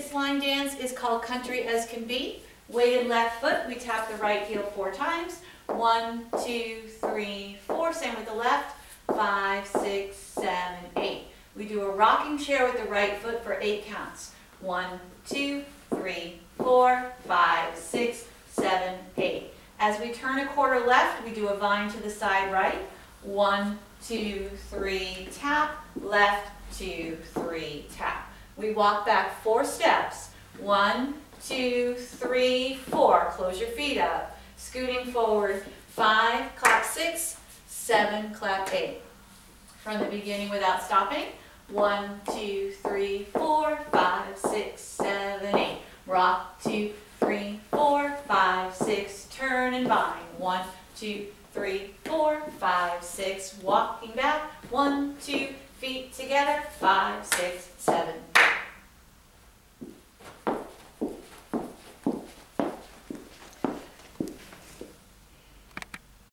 This line dance is called Country as Can Be. Weighted left foot, we tap the right heel four times. One, two, three, four. Same with the left. Five, six, seven, eight. We do a rocking chair with the right foot for eight counts. One, two, three, four, five, six, seven, eight. As we turn a quarter left, we do a vine to the side right. One, two, three, tap, left, two, three, tap. We walk back four steps. One, two, three, four. Close your feet up. Scooting forward. Five, clap six, seven, clap eight. From the beginning without stopping. One, two, three, four, five, six, seven, eight. Rock, two, three, four, five, six. Turn and vine. One, two, three, four, five, six. Walking back. One, two, feet together. Five, six,